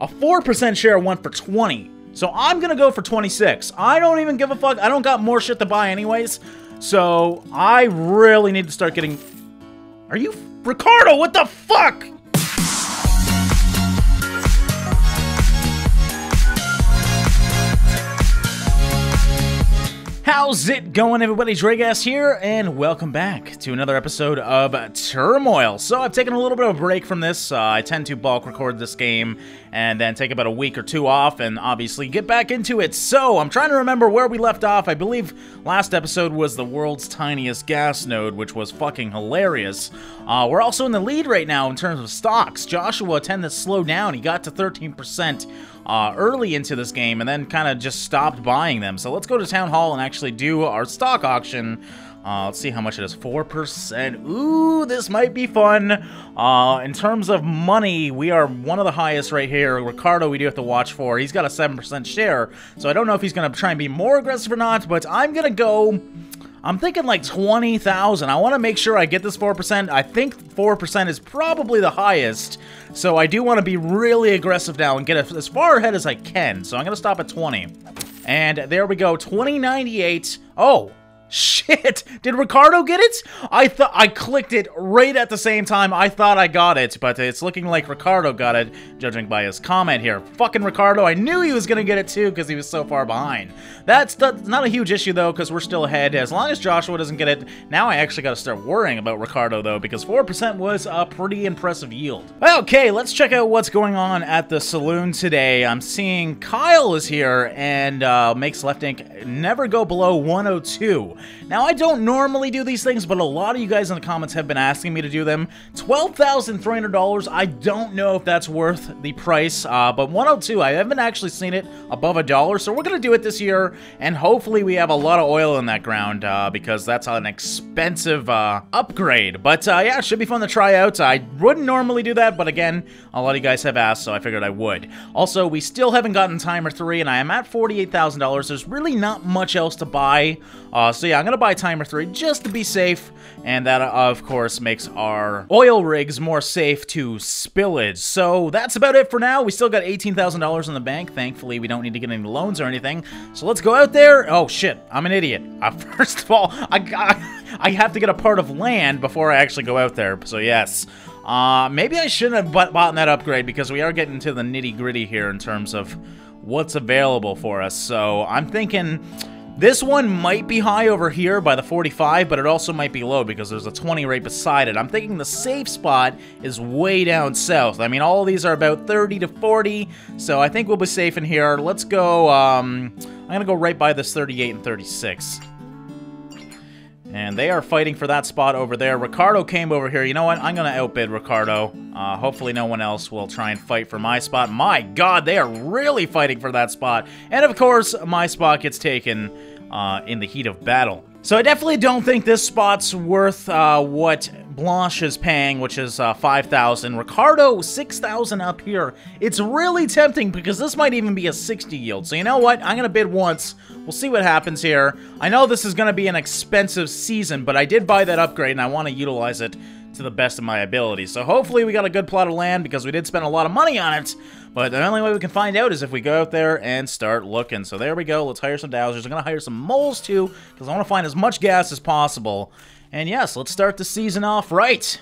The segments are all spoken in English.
a 4% share went for 20. So I'm gonna go for 26. I don't even give a fuck. I don't got more shit to buy anyways. So I really need to start getting... Are you... Ricardo, what the fuck? How's it going, everybody? Draegast here, and welcome back to another episode of Turmoil. So, I've taken a little bit of a break from this. Uh, I tend to bulk record this game and then take about a week or two off and obviously get back into it. So, I'm trying to remember where we left off. I believe last episode was the world's tiniest gas node, which was fucking hilarious. Uh, we're also in the lead right now in terms of stocks. Joshua tended to slow down. He got to 13% uh, early into this game and then kind of just stopped buying them. So let's go to Town Hall and actually do our stock auction. Uh, let's see how much it is. 4%. Ooh, this might be fun. Uh, in terms of money, we are one of the highest right here. Ricardo, we do have to watch for. He's got a 7% share, so I don't know if he's going to try and be more aggressive or not, but I'm going to go... I'm thinking like 20,000. I want to make sure I get this 4%. I think 4% is probably the highest. So I do want to be really aggressive now and get as far ahead as I can. So I'm going to stop at 20. And there we go, 2098. Oh, Shit! Did Ricardo get it? I thought I clicked it right at the same time. I thought I got it, but it's looking like Ricardo got it, judging by his comment here. Fucking Ricardo! I knew he was gonna get it too because he was so far behind. That's not a huge issue though, because we're still ahead. As long as Joshua doesn't get it, now I actually got to start worrying about Ricardo though, because 4% was a pretty impressive yield. Okay, let's check out what's going on at the saloon today. I'm seeing Kyle is here and uh, makes Left Inc never go below 102. Now, I don't normally do these things, but a lot of you guys in the comments have been asking me to do them. $12,300, I don't know if that's worth the price, uh, but 102, I haven't actually seen it above a dollar, so we're going to do it this year, and hopefully we have a lot of oil in that ground, uh, because that's an expensive uh, upgrade. But uh, yeah, it should be fun to try out. I wouldn't normally do that, but again, a lot of you guys have asked, so I figured I would. Also, we still haven't gotten Timer 3, and I am at $48,000. There's really not much else to buy, uh, yeah, I'm to buy Timer 3 just to be safe, and that, of course, makes our oil rigs more safe to spillage. So that's about it for now. We still got $18,000 in the bank. Thankfully, we don't need to get any loans or anything. So let's go out there. Oh, shit. I'm an idiot. Uh, first of all, I, I, I have to get a part of land before I actually go out there. So yes. Uh, maybe I shouldn't have bought that upgrade because we are getting to the nitty gritty here in terms of what's available for us. So I'm thinking this one might be high over here by the 45, but it also might be low because there's a 20 right beside it. I'm thinking the safe spot is way down south. I mean, all these are about 30 to 40, so I think we'll be safe in here. Let's go, um, I'm gonna go right by this 38 and 36. And they are fighting for that spot over there. Ricardo came over here. You know what? I'm going to outbid Ricardo. Uh, hopefully no one else will try and fight for my spot. My god, they are really fighting for that spot. And of course, my spot gets taken uh, in the heat of battle. So I definitely don't think this spot's worth uh, what Blanche is paying, which is uh, 5,000. Ricardo, 6,000 up here. It's really tempting because this might even be a 60 yield. So you know what? I'm going to bid once. We'll see what happens here. I know this is going to be an expensive season, but I did buy that upgrade and I want to utilize it to the best of my ability. So hopefully we got a good plot of land because we did spend a lot of money on it. But the only way we can find out is if we go out there and start looking. So there we go. Let's hire some dowsers. I'm going to hire some moles too because I want to find as much gas as possible. And yes, let's start the season off right.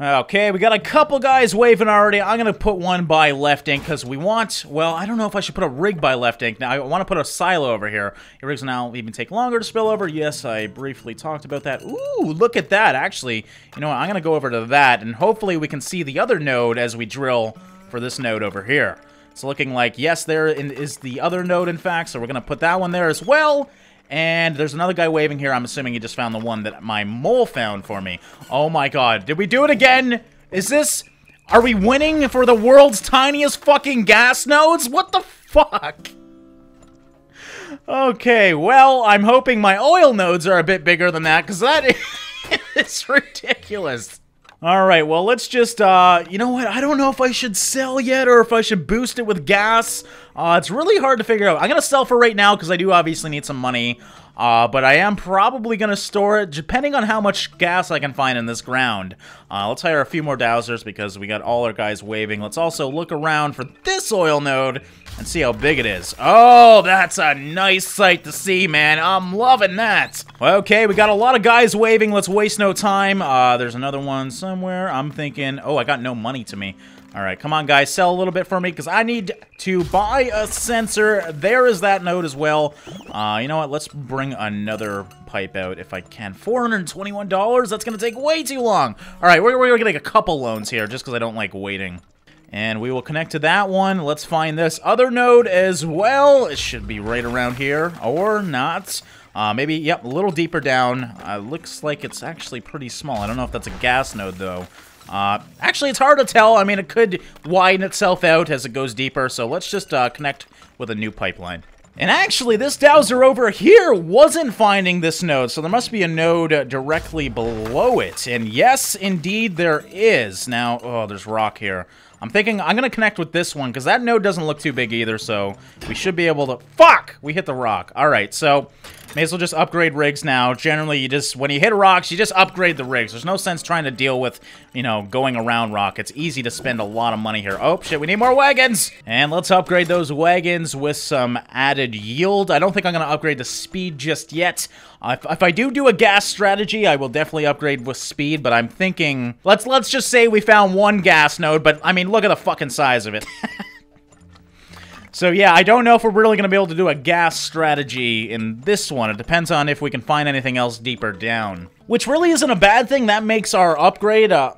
Okay, we got a couple guys waving already. I'm going to put one by Left Inc because we want, well, I don't know if I should put a rig by Left Inc. Now, I want to put a silo over here. Your rigs now even take longer to spill over. Yes, I briefly talked about that. Ooh, look at that. Actually, you know what? I'm going to go over to that, and hopefully we can see the other node as we drill for this node over here. It's looking like, yes, there is the other node, in fact, so we're going to put that one there as well. And there's another guy waving here. I'm assuming he just found the one that my mole found for me. Oh my god. Did we do it again? Is this... Are we winning for the world's tiniest fucking gas nodes? What the fuck? Okay, well, I'm hoping my oil nodes are a bit bigger than that, because that is ridiculous. All right, well, let's just, uh, you know what? I don't know if I should sell yet or if I should boost it with gas. Uh, it's really hard to figure out. I'm going to sell for right now because I do obviously need some money. Uh, but I am probably going to store it, depending on how much gas I can find in this ground. Uh, let's hire a few more dowsers because we got all our guys waving. Let's also look around for this oil node and see how big it is. Oh, that's a nice sight to see, man. I'm loving that. Okay, we got a lot of guys waving. Let's waste no time. Uh, there's another one somewhere. I'm thinking, oh, I got no money to me. All right, come on, guys. Sell a little bit for me because I need to buy a sensor. There is that node as well. Uh, you know what? Let's bring another pipe out if I can. $421? That's going to take way too long. All right, we're, we're going to get a couple loans here just because I don't like waiting. And we will connect to that one. Let's find this other node as well. It should be right around here, or not. Uh, maybe, yep, a little deeper down. Uh, looks like it's actually pretty small. I don't know if that's a gas node, though. Uh, actually, it's hard to tell. I mean, it could widen itself out as it goes deeper, so let's just uh, connect with a new pipeline. And actually, this dowser over here wasn't finding this node, so there must be a node directly below it. And yes, indeed, there is. Now, oh, there's rock here. I'm thinking I'm going to connect with this one, because that node doesn't look too big either, so we should be able to... Fuck! We hit the rock. All right, so May as well just upgrade rigs now. Generally, you just, when you hit rocks, you just upgrade the rigs. There's no sense trying to deal with, you know, going around rock. It's easy to spend a lot of money here. Oh, shit, we need more wagons! And let's upgrade those wagons with some added yield. I don't think I'm going to upgrade the speed just yet. Uh, if, if I do do a gas strategy, I will definitely upgrade with speed, but I'm thinking... Let's, let's just say we found one gas node, but, I mean, look at the fucking size of it. So yeah, I don't know if we're really going to be able to do a gas strategy in this one. It depends on if we can find anything else deeper down. Which really isn't a bad thing. That makes our upgrade... Uh,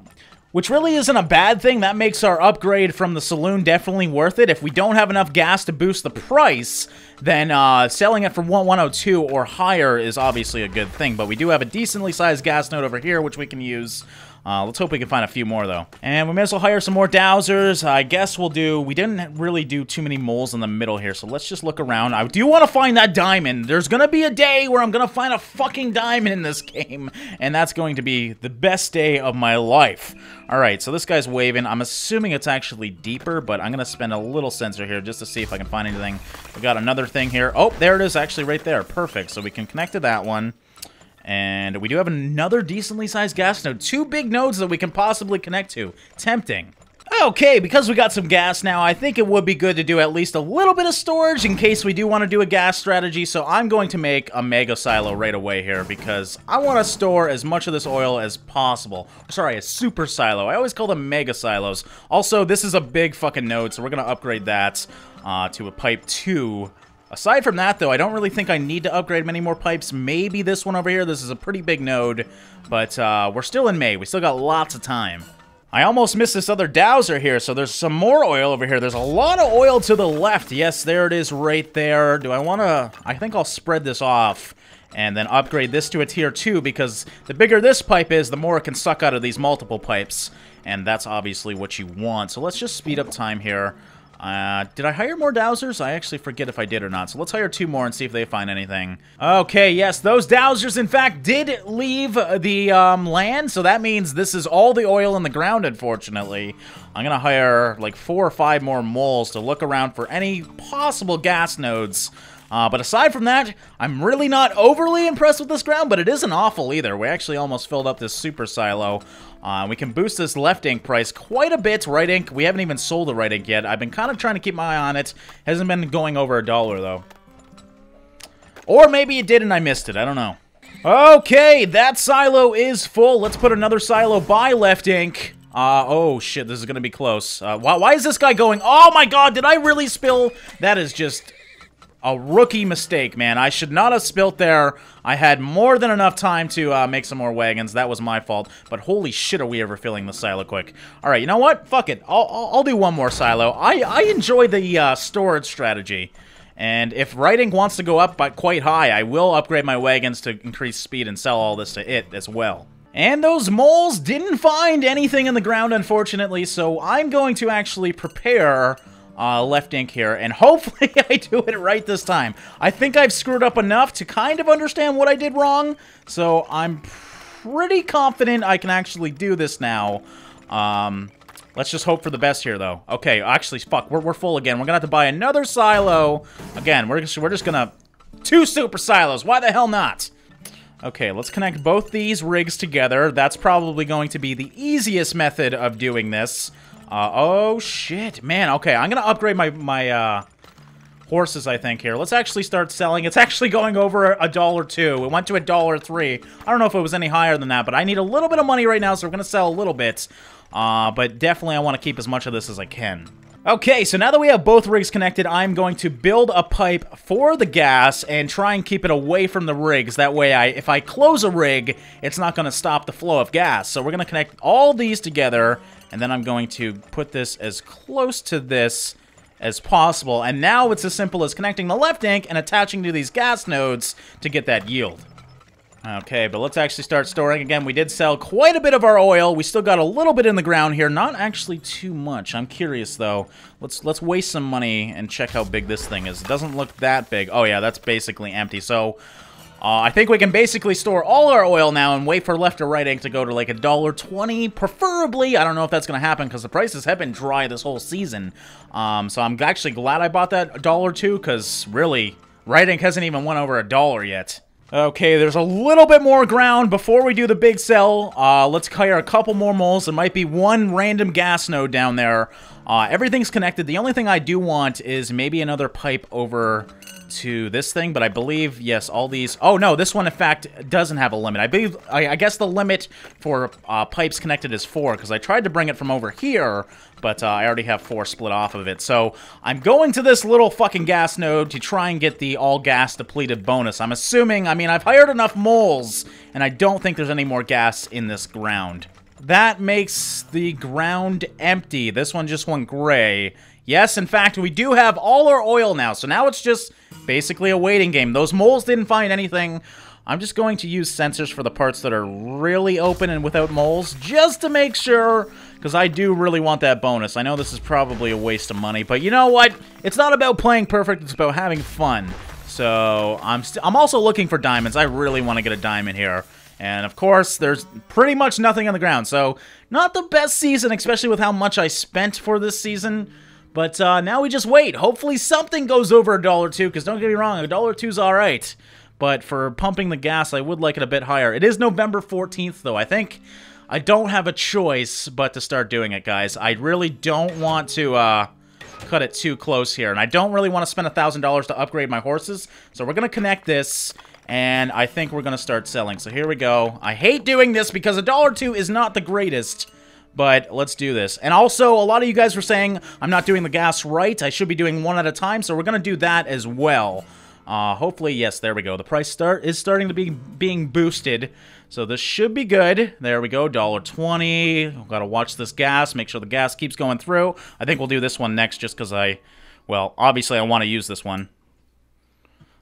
which really isn't a bad thing. That makes our upgrade from the saloon definitely worth it. If we don't have enough gas to boost the price, then uh, selling it for 102 or higher is obviously a good thing. But we do have a decently sized gas node over here, which we can use. Uh, let's hope we can find a few more, though. And we may as well hire some more dowsers. I guess we'll do... We didn't really do too many moles in the middle here, so let's just look around. I do want to find that diamond. There's going to be a day where I'm going to find a fucking diamond in this game, and that's going to be the best day of my life. Alright, so this guy's waving. I'm assuming it's actually deeper, but I'm going to spend a little sensor here just to see if I can find anything. We got another thing here. Oh, there it is actually right there. Perfect. So we can connect to that one. And we do have another decently sized gas node. Two big nodes that we can possibly connect to. Tempting. Okay, because we got some gas now, I think it would be good to do at least a little bit of storage in case we do want to do a gas strategy. So I'm going to make a mega silo right away here because I want to store as much of this oil as possible. Sorry, a super silo. I always call them mega silos. Also, this is a big fucking node, so we're going to upgrade that uh, to a pipe 2 Aside from that, though, I don't really think I need to upgrade many more pipes. Maybe this one over here. This is a pretty big node, but uh, we're still in May. We still got lots of time. I almost missed this other dowser here, so there's some more oil over here. There's a lot of oil to the left. Yes, there it is right there. Do I want to... I think I'll spread this off and then upgrade this to a tier 2 because the bigger this pipe is, the more it can suck out of these multiple pipes. And that's obviously what you want. So let's just speed up time here. Uh, did I hire more dowsers? I actually forget if I did or not. So let's hire two more and see if they find anything. Okay, yes, those dowsers, in fact, did leave the um, land. So that means this is all the oil in the ground, unfortunately. I'm going to hire like four or five more moles to look around for any possible gas nodes. Uh, but aside from that, I'm really not overly impressed with this ground, but it isn't awful either. We actually almost filled up this super silo. Uh, we can boost this Left Inc price quite a bit. Right Inc, we haven't even sold the Right Inc yet. I've been kind of trying to keep my eye on it. Hasn't been going over a dollar, though. Or maybe it did and I missed it. I don't know. Okay, that silo is full. Let's put another silo by Left Inc. Uh, oh shit, this is gonna be close. Uh, why, why is this guy going? Oh my god, did I really spill? That is just a rookie mistake, man. I should not have spilt there. I had more than enough time to uh, make some more wagons. That was my fault. But holy shit, are we ever filling the silo quick. All right, you know what? Fuck it. I'll, I'll, do one more silo. I, I enjoy the uh, storage strategy. And if writing wants to go up but quite high, I will upgrade my wagons to increase speed and sell all this to it as well. And those moles didn't find anything in the ground, unfortunately, so I'm going to actually prepare uh, Left Inc here, and hopefully I do it right this time. I think I've screwed up enough to kind of understand what I did wrong, so I'm pretty confident I can actually do this now. Um, let's just hope for the best here, though. Okay, actually, fuck, we're, we're full again. We're gonna have to buy another silo. Again, we're we're just gonna Two super silos. Why the hell not? Okay, let's connect both these rigs together. That's probably going to be the easiest method of doing this. Uh, oh, shit. Man, okay, I'm going to upgrade my, my uh, horses, I think, here. Let's actually start selling. It's actually going over a dollar two. It went to a dollar three. I don't know if it was any higher than that, but I need a little bit of money right now, so we're going to sell a little bit. Uh, but definitely I want to keep as much of this as I can. Okay, so now that we have both rigs connected, I'm going to build a pipe for the gas and try and keep it away from the rigs. That way, I if I close a rig, it's not going to stop the flow of gas. So we're going to connect all these together, and then I'm going to put this as close to this as possible. And now it's as simple as connecting the left tank and attaching to these gas nodes to get that yield. Okay, but let's actually start storing. Again, we did sell quite a bit of our oil. We still got a little bit in the ground here. Not actually too much. I'm curious, though. Let's let's waste some money and check how big this thing is. It doesn't look that big. Oh, yeah, that's basically empty. So, uh, I think we can basically store all our oil now and wait for left or Right Inc to go to like a dollar twenty, preferably. I don't know if that's going to happen because the prices have been dry this whole season. Um, so I'm actually glad I bought that dollar two because really, Right Inc hasn't even went over a dollar yet. Okay, there's a little bit more ground before we do the big sell. Uh, let's hire a couple more moles. There might be one random gas node down there. Uh, everything's connected. The only thing I do want is maybe another pipe over to this thing, but I believe, yes, all these... Oh, no, this one, in fact, doesn't have a limit. I believe, I, I guess the limit for uh, pipes connected is four, because I tried to bring it from over here, but uh, I already have four split off of it. So I'm going to this little fucking gas node to try and get the all gas depleted bonus. I'm assuming, I mean, I've hired enough moles, and I don't think there's any more gas in this ground. That makes the ground empty. This one just went gray. Yes, in fact, we do have all our oil now, so now it's just basically a waiting game. Those moles didn't find anything. I'm just going to use sensors for the parts that are really open and without moles, just to make sure, because I do really want that bonus. I know this is probably a waste of money, but you know what? It's not about playing perfect, it's about having fun. So, I'm, I'm also looking for diamonds. I really want to get a diamond here. And of course, there's pretty much nothing on the ground. So, not the best season, especially with how much I spent for this season. But uh, now we just wait. Hopefully something goes over a dollar two, because don't get me wrong, a dollar two's alright. But for pumping the gas, I would like it a bit higher. It is November 14th, though. I think I don't have a choice but to start doing it, guys. I really don't want to uh, cut it too close here. And I don't really want to spend a $1,000 to upgrade my horses. So we're going to connect this and I think we're going to start selling. So here we go. I hate doing this because a dollar two is not the greatest, but let's do this. And also, a lot of you guys were saying I'm not doing the gas right. I should be doing one at a time, so we're going to do that as well. Uh, hopefully, yes, there we go. The price start is starting to be being boosted, so this should be good. There we go, $1.20. Got to watch this gas, make sure the gas keeps going through. I think we'll do this one next just because I, well, obviously I want to use this one.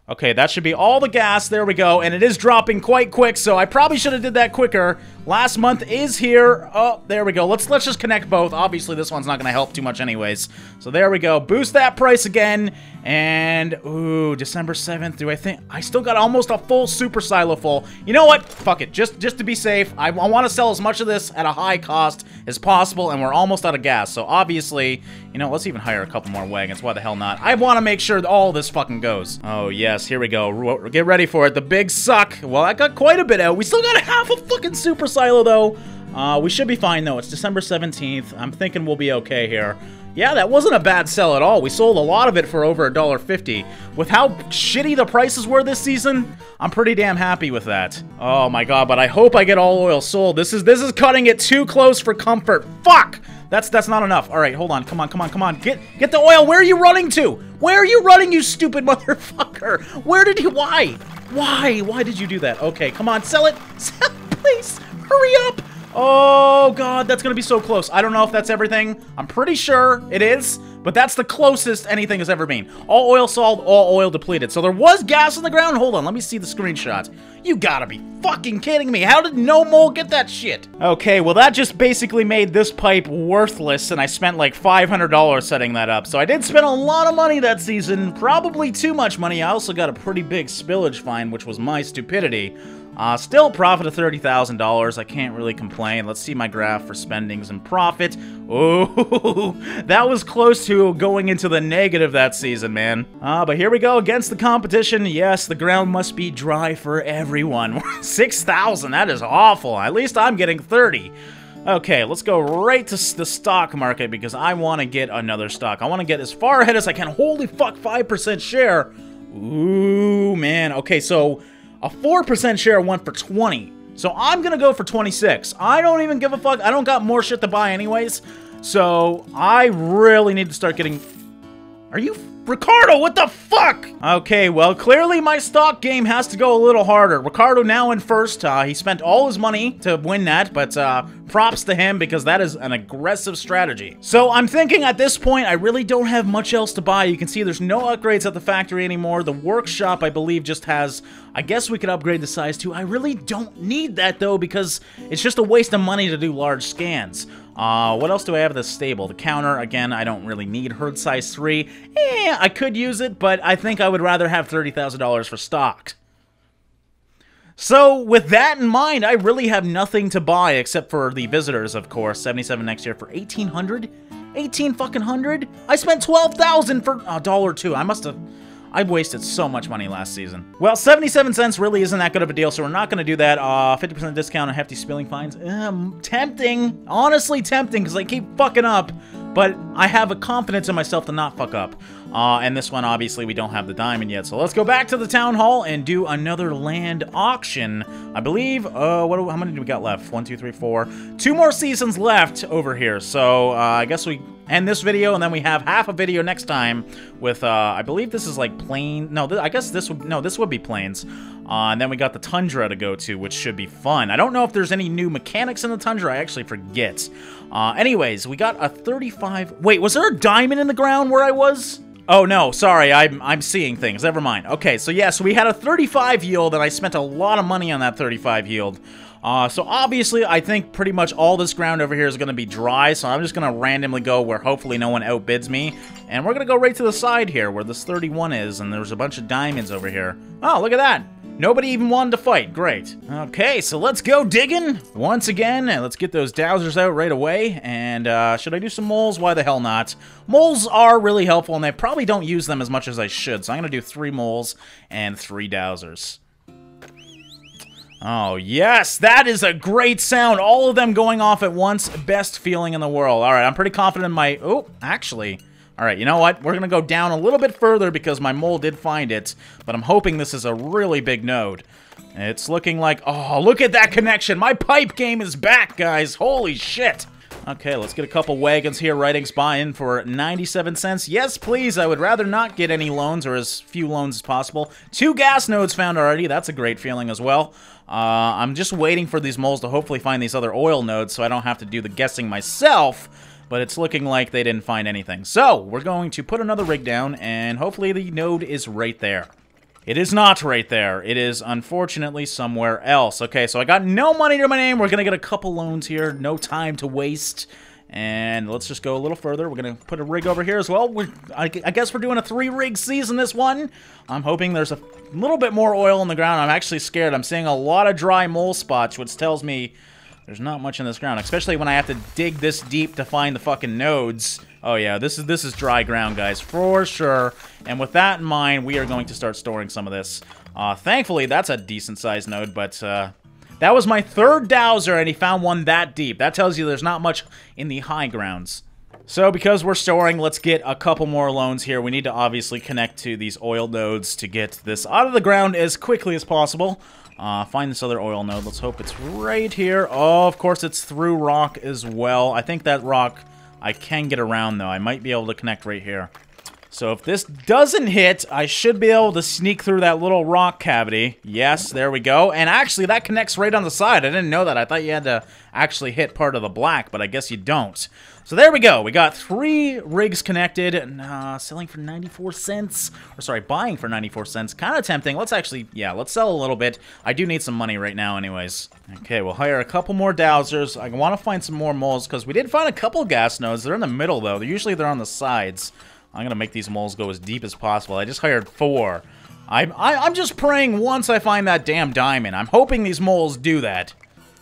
Okay, that should be all the gas. There we go. And it is dropping quite quick, so I probably should have did that quicker. Last month is here. Oh, there we go. Let's let's just connect both. Obviously, this one's not going to help too much anyways. So there we go. Boost that price again. And, ooh, December 7th. Do I think... I still got almost a full super silo full. You know what? Fuck it. Just, just to be safe, I, I want to sell as much of this at a high cost as possible, and we're almost out of gas. So obviously, you know, let's even hire a couple more wagons. Why the hell not? I want to make sure that all this fucking goes. Oh, yes. Here we go. Get ready for it. The big suck. Well, I got quite a bit out. We still got half a fucking super silo, though. Uh, we should be fine, though. It's December 17th. I'm thinking we'll be okay here. Yeah, that wasn't a bad sell at all. We sold a lot of it for over $1.50. With how shitty the prices were this season, I'm pretty damn happy with that. Oh my god, but I hope I get all oil sold. This is this is cutting it too close for comfort. Fuck! That's that's not enough. All right, hold on. Come on, come on, come on. Get get the oil. Where are you running to? Where are you running, you stupid motherfucker? Where did you why? Why? Why did you do that? Okay, come on, sell it. Sell, please. Hurry up. Oh, God, that's going to be so close. I don't know if that's everything. I'm pretty sure it is, but that's the closest anything has ever been. All oil sold, all oil depleted. So there was gas on the ground? Hold on, let me see the screenshot. You gotta be fucking kidding me. How did no mole get that shit? Okay, well that just basically made this pipe worthless, and I spent like $500 setting that up. So I did spend a lot of money that season, probably too much money. I also got a pretty big spillage fine, which was my stupidity. Uh, still profit of $30,000. I can't really complain. Let's see my graph for spendings and profit. Oh, that was close to going into the negative that season, man. Uh, but here we go against the competition. Yes, the ground must be dry for everyone. 6,000, that is awful. At least I'm getting 30. Okay, let's go right to the stock market because I want to get another stock. I want to get as far ahead as I can. Holy fuck, 5% share. Ooh, man. Okay, so a 4% share went for 20. So I'm gonna go for 26. I don't even give a fuck. I don't got more shit to buy anyways. So I really need to start getting... Are you... Ricardo, what the fuck? Okay, well, clearly my stock game has to go a little harder. Ricardo now in first. Uh, he spent all his money to win that, but uh, props to him because that is an aggressive strategy. So I'm thinking at this point, I really don't have much else to buy. You can see there's no upgrades at the factory anymore. The workshop, I believe, just has... I guess we could upgrade the size too. I really don't need that, though, because it's just a waste of money to do large scans. Uh, what else do I have that's stable? The counter, again, I don't really need herd size 3. Eh, I could use it, but I think I would rather have $30,000 for stock. So, with that in mind, I really have nothing to buy except for the visitors, of course. 77 next year for 1800 18 fucking hundred? I spent 12,000 for a dollar two. I must have I wasted so much money last season. Well, 77 cents really isn't that good of a deal, so we're not going to do that. 50% uh, discount on hefty spilling fines. Um, tempting. Honestly tempting, because I keep fucking up. But I have a confidence in myself to not fuck up. Uh, and this one, obviously, we don't have the diamond yet. So let's go back to the town hall and do another land auction. I believe, uh, what, how many do we got left? One, two, three, four. Two more seasons left over here. So uh, I guess we end this video, and then we have half a video next time with, uh, I believe this is like plain, no, I guess this would, no, this would be planes. Uh, and then we got the Tundra to go to, which should be fun. I don't know if there's any new mechanics in the Tundra, I actually forget. Uh, anyways, we got a 35, wait, was there a diamond in the ground where I was? Oh no, sorry, I'm, I'm seeing things, never mind. Okay, so yeah, so we had a 35 yield, and I spent a lot of money on that 35 yield. Uh, so obviously, I think pretty much all this ground over here is going to be dry, so I'm just going to randomly go where hopefully no one outbids me. And we're going to go right to the side here, where this 31 is, and there's a bunch of diamonds over here. Oh, look at that! Nobody even wanted to fight. Great. Okay, so let's go digging once again. And let's get those dowsers out right away. And uh, should I do some moles? Why the hell not? Moles are really helpful, and I probably don't use them as much as I should. So I'm going to do three moles and three dowsers. Oh, yes, that is a great sound. All of them going off at once. Best feeling in the world. All right, I'm pretty confident in my... Oh, actually... All right, you know what? We're going to go down a little bit further because my mole did find it, but I'm hoping this is a really big node. It's looking like... Oh, look at that connection. My pipe game is back, guys. Holy shit. Okay, let's get a couple wagons here. Writings buy in for 97 cents. Yes, please. I would rather not get any loans or as few loans as possible. Two gas nodes found already. That's a great feeling as well. Uh, I'm just waiting for these moles to hopefully find these other oil nodes so I don't have to do the guessing myself. But it's looking like they didn't find anything. So, we're going to put another rig down, and hopefully the node is right there. It is not right there. It is, unfortunately, somewhere else. Okay, so I got no money to my name. We're going to get a couple loans here. No time to waste. And let's just go a little further. We're going to put a rig over here as well. We're, I, I guess we're doing a three-rig season this one. I'm hoping there's a little bit more oil in the ground. I'm actually scared. I'm seeing a lot of dry mole spots, which tells me there's not much in this ground, especially when I have to dig this deep to find the fucking nodes. Oh yeah, this is this is dry ground, guys, for sure. And with that in mind, we are going to start storing some of this. Uh, thankfully, that's a decent-sized node, but uh, that was my third dowser, and he found one that deep. That tells you there's not much in the high grounds. So because we're storing, let's get a couple more loans here. We need to obviously connect to these oil nodes to get this out of the ground as quickly as possible. Uh, find this other oil node. Let's hope it's right here. Oh, of course it's through rock as well. I think that rock I can get around, though. I might be able to connect right here. So if this doesn't hit, I should be able to sneak through that little rock cavity. Yes, there we go. And actually, that connects right on the side. I didn't know that. I thought you had to actually hit part of the black, but I guess you don't. So there we go. We got three rigs connected, and, uh, selling for 94 cents. Or sorry, buying for 94 cents. Kind of tempting. Let's actually, yeah, let's sell a little bit. I do need some money right now anyways. Okay, we'll hire a couple more dowsers. I want to find some more moles, because we did find a couple gas nodes. They're in the middle, though. They're Usually they're on the sides. I'm going to make these moles go as deep as possible. I just hired four. I'm, I, I'm just praying once I find that damn diamond. I'm hoping these moles do that.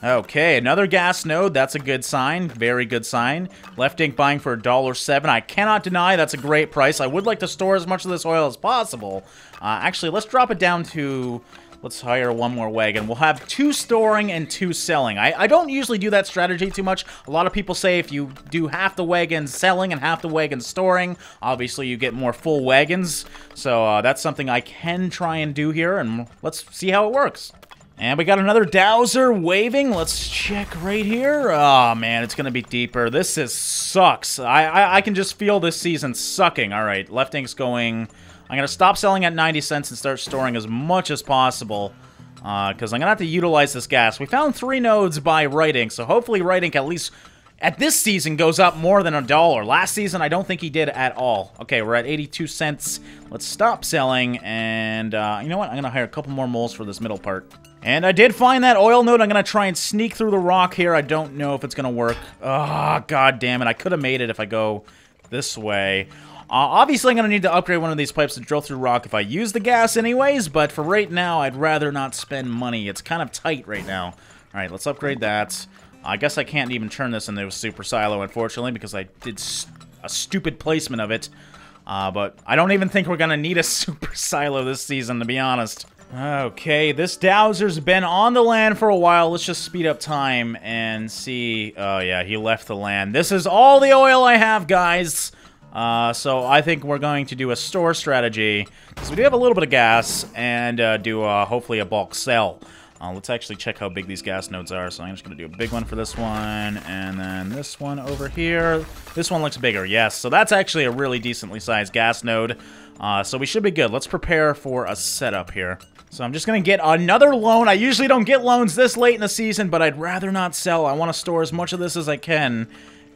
Okay, another gas node. That's a good sign. Very good sign. Left Inc buying for $1.07. I cannot deny that's a great price. I would like to store as much of this oil as possible. Uh, actually, let's drop it down to... Let's hire one more wagon. We'll have two storing and two selling. I, I don't usually do that strategy too much. A lot of people say if you do half the wagons selling and half the wagons storing, obviously you get more full wagons. So uh, that's something I can try and do here, and let's see how it works. And we got another Dowser waving. Let's check right here. Oh, man, it's going to be deeper. This is sucks. I, I, I can just feel this season sucking. All right, Left Inc's going... I'm going to stop selling at 90 cents and start storing as much as possible. Because uh, I'm going to have to utilize this gas. We found three nodes by Right Inc, so hopefully Right Inc at least at this season goes up more than a dollar. Last season, I don't think he did at all. Okay, we're at 82 cents. Let's stop selling, and uh, you know what? I'm going to hire a couple more moles for this middle part. And I did find that oil node. I'm going to try and sneak through the rock here. I don't know if it's going to work. Oh, god damn it. I could have made it if I go this way. Uh, obviously, I'm going to need to upgrade one of these pipes to drill through rock if I use the gas anyways, but for right now, I'd rather not spend money. It's kind of tight right now. All right, let's upgrade that. I guess I can't even turn this into a super silo, unfortunately, because I did st a stupid placement of it. Uh, but I don't even think we're going to need a super silo this season, to be honest. Okay, this Dowser's been on the land for a while. Let's just speed up time and see. Oh, yeah, he left the land. This is all the oil I have, guys. Uh, so I think we're going to do a store strategy, because we do have a little bit of gas, and uh, do uh, hopefully a bulk sell. Uh, let's actually check how big these gas nodes are. So I'm just going to do a big one for this one, and then this one over here. This one looks bigger, yes. So that's actually a really decently sized gas node. Uh, so we should be good. Let's prepare for a setup here. So I'm just going to get another loan. I usually don't get loans this late in the season, but I'd rather not sell. I want to store as much of this as I can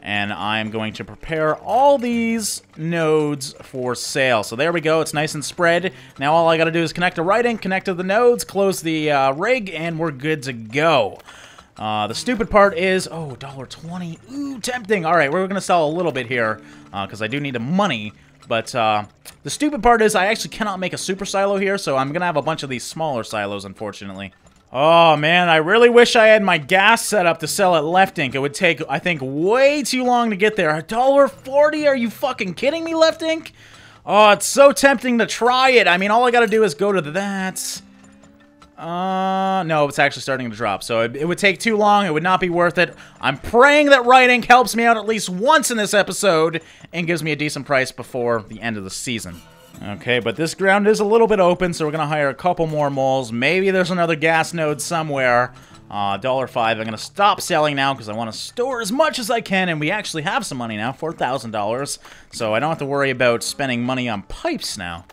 and I'm going to prepare all these nodes for sale. So there we go. It's nice and spread. Now all I got to do is connect to Right Inc, connect to the nodes, close the uh, rig, and we're good to go. Uh, the stupid part is, oh, $1.20. Ooh, tempting. All right, we're to sell a little bit here because uh, I do need the money. But uh, the stupid part is I actually cannot make a super silo here, so I'm to have a bunch of these smaller silos, unfortunately. Oh, man, I really wish I had my gas set up to sell at Left Inc. It would take, I think, way too long to get there. $1.40? Are you fucking kidding me, Left Inc? Oh, it's so tempting to try it. I mean, all I gotta do is go to that. Uh, no, it's actually starting to drop, so it, it, would take too long. It would not be worth it. I'm praying that Right Inc helps me out at least once in this episode and gives me a decent price before the end of the season. Okay, but this ground is a little bit open, so we're going to hire a couple more moles. Maybe there's another gas node somewhere. Uh, $1.05. I'm going to stop selling now because I want to store as much as I can, and we actually have some money now, $4,000. So I don't have to worry about spending money on pipes now.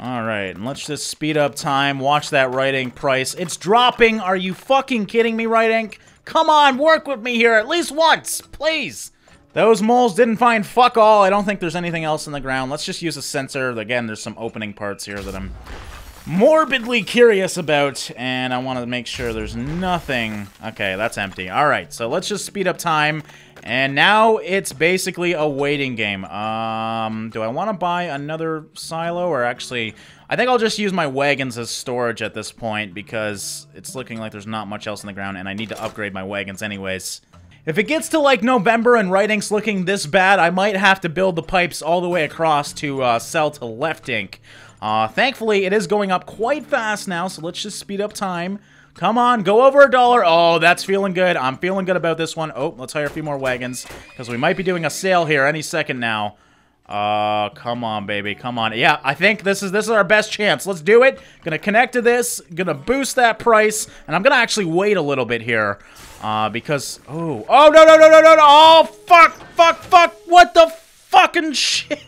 Alright, and let's just speed up time. Watch that Right Inc price. It's dropping! Are you fucking kidding me, Right Inc? Come on, work with me here at least once, please! Those moles didn't find fuck all. I don't think there's anything else in the ground. Let's just use a sensor. Again, there's some opening parts here that I'm morbidly curious about, and I want to make sure there's nothing. Okay, that's empty. All right, so let's just speed up time, and now it's basically a waiting game. Um, do I want to buy another silo, or actually, I think I'll just use my wagons as storage at this point, because it's looking like there's not much else in the ground, and I need to upgrade my wagons anyways. If it gets to like November and Right Inc's looking this bad, I might have to build the pipes all the way across to uh, sell to Left Inc. Uh, thankfully, it is going up quite fast now, so let's just speed up time. Come on, go over a dollar. Oh, that's feeling good. I'm feeling good about this one. Oh, let's hire a few more wagons, because we might be doing a sale here any second now. Uh, come on, baby. Come on. Yeah, I think this is this is our best chance. Let's do it. Gonna connect to this. Gonna boost that price. And I'm gonna actually wait a little bit here. Uh, because... Oh. Oh, no, no, no, no, no, no. Oh, fuck, fuck, fuck. What the fucking shit?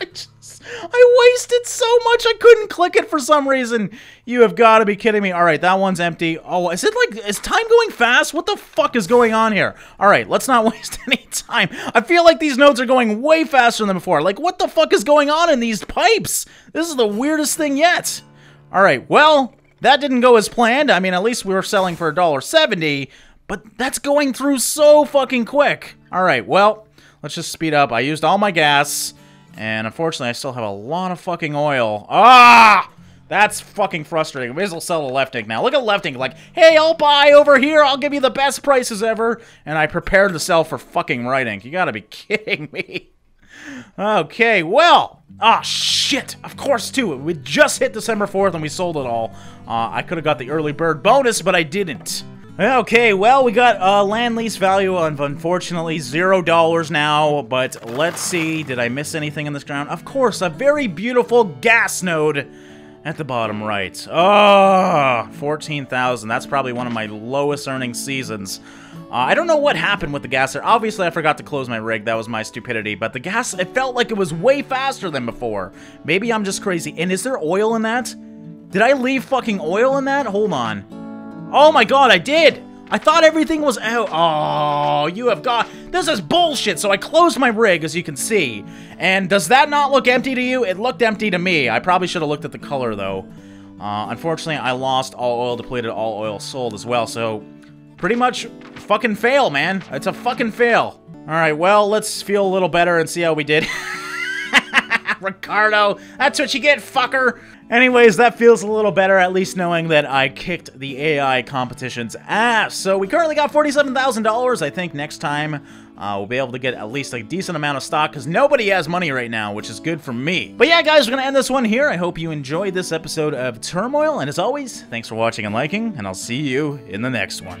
I just... I wasted so much I couldn't click it for some reason. You have got to be kidding me. All right, that one's empty. Oh, is it like, is time going fast? What the fuck is going on here? All right, let's not waste any time. I feel like these nodes are going way faster than before. Like, what the fuck is going on in these pipes? This is the weirdest thing yet. All right, well, that didn't go as planned. I mean, at least we were selling for $1.70, but that's going through so fucking quick. All right, well, let's just speed up. I used all my gas. And unfortunately, I still have a lot of fucking oil. Ah! That's fucking frustrating. May as well sell the Left Inc now. Look at Left Inc, like, hey, I'll buy over here. I'll give you the best prices ever. And I prepared to sell for fucking Right Inc. You gotta be kidding me. Okay, well, ah, oh, shit. Of course, too. We just hit December 4th and we sold it all. Uh, I could have got the early bird bonus, but I didn't. Okay, well, we got a land lease value of, unfortunately, zero dollars now, but let's see. Did I miss anything in this ground? Of course, a very beautiful gas node at the bottom right. Oh, 14,000. That's probably one of my lowest earning seasons. Uh, I don't know what happened with the gas there. Obviously, I forgot to close my rig. That was my stupidity. But the gas, it felt like it was way faster than before. Maybe I'm just crazy. And is there oil in that? Did I leave fucking oil in that? Hold on. Oh my god, I did! I thought everything was out. Oh, you have got... This is bullshit. So I closed my rig, as you can see. And does that not look empty to you? It looked empty to me. I probably should have looked at the color, though. Uh, unfortunately, I lost all oil depleted, all oil sold as well. So pretty much fucking fail, man. It's a fucking fail. All right, well, let's feel a little better and see how we did. Ricardo, that's what you get, fucker. Anyways, that feels a little better, at least knowing that I kicked the AI competition's ass. So we currently got $47,000. I think next time uh, we'll be able to get at least a decent amount of stock because nobody has money right now, which is good for me. But yeah, guys, we're going to end this one here. I hope you enjoyed this episode of Turmoil. And as always, thanks for watching and liking, and I'll see you in the next one.